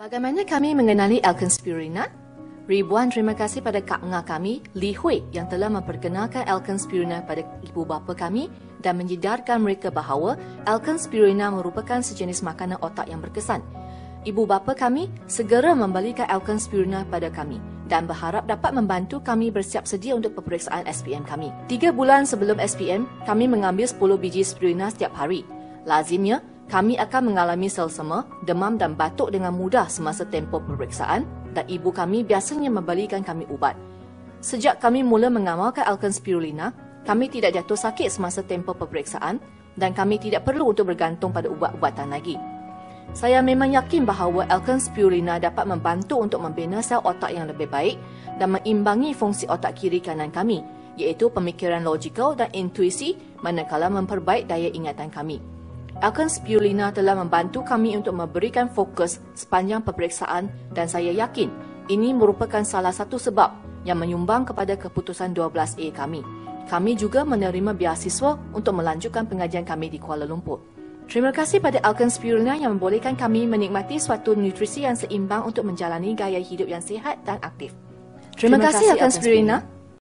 Bagaimana kami mengenali Alkenspirina? Ribuan terima kasih pada Kak Nga kami, Li Hui yang telah memperkenalkan Alkenspirina pada ibu bapa kami dan menyedarkan mereka bahawa Alkenspirina merupakan sejenis makanan otak yang berkesan. Ibu bapa kami segera membalikan Alkenspirina pada kami dan berharap dapat membantu kami bersiap sedia untuk peperiksaan SPM kami. Tiga bulan sebelum SPM, kami mengambil 10 biji spirulina setiap hari. Lazimnya, kami akan mengalami selsema, demam dan batuk dengan mudah semasa tempoh pemeriksaan dan ibu kami biasanya membalikan kami ubat. Sejak kami mula mengamalkan Alkan Spirulina, kami tidak jatuh sakit semasa tempoh pemeriksaan dan kami tidak perlu untuk bergantung pada ubat-ubatan lagi. Saya memang yakin bahawa Alkan Spirulina dapat membantu untuk membina sel otak yang lebih baik dan mengimbangi fungsi otak kiri kanan kami, iaitu pemikiran logikal dan intuisi manakala memperbaik daya ingatan kami. Alkan Spirulina telah membantu kami untuk memberikan fokus sepanjang peperiksaan dan saya yakin ini merupakan salah satu sebab yang menyumbang kepada keputusan 12A kami. Kami juga menerima beasiswa untuk melanjutkan pengajian kami di Kuala Lumpur. Terima kasih pada Alkan Spirulina yang membolehkan kami menikmati suatu nutrisi yang seimbang untuk menjalani gaya hidup yang sihat dan aktif. Terima, Terima kasih Alkan Spirulina.